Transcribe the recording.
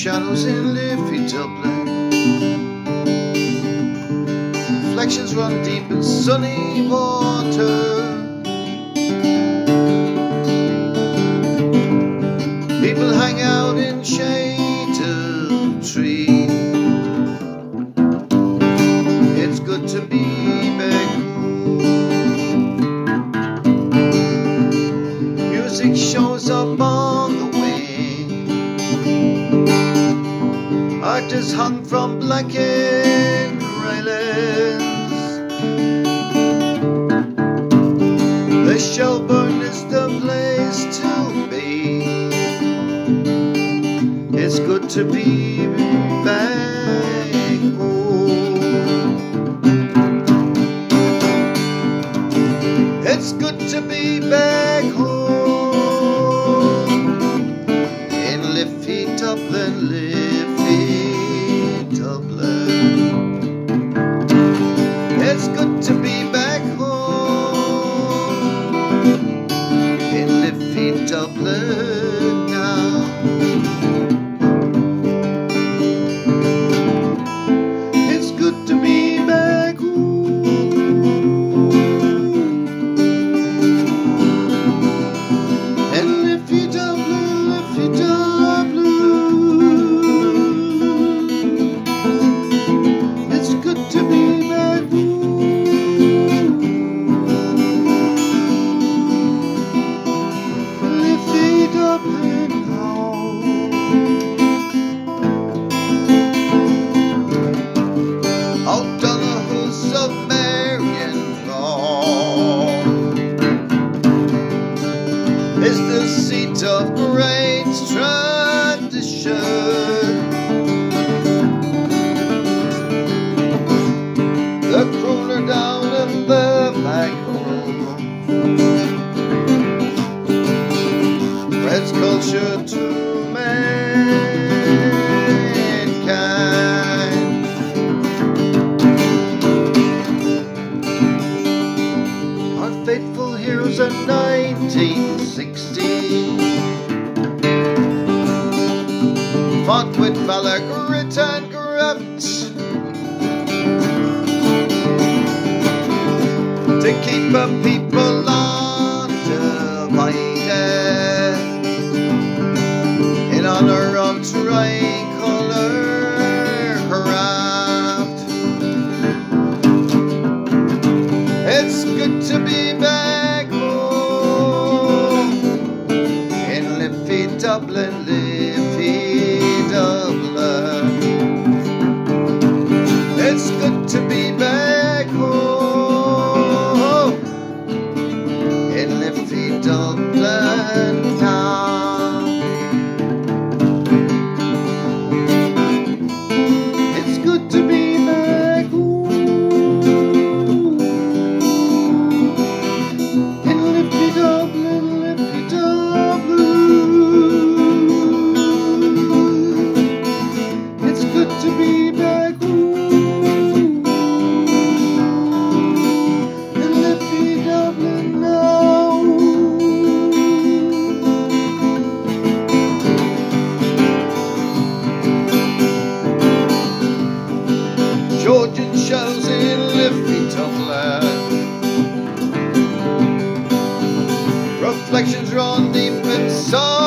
shadows in Liffey Dublin. Reflections run deep in sunny water. People hang out. rafters hung from blackened railings. The Shelburne is the place to be. It's good to be back. to mankind. Our faithful heroes of 1960 fought with valor, grit, and grunt. To keep a people reflections run deep inside.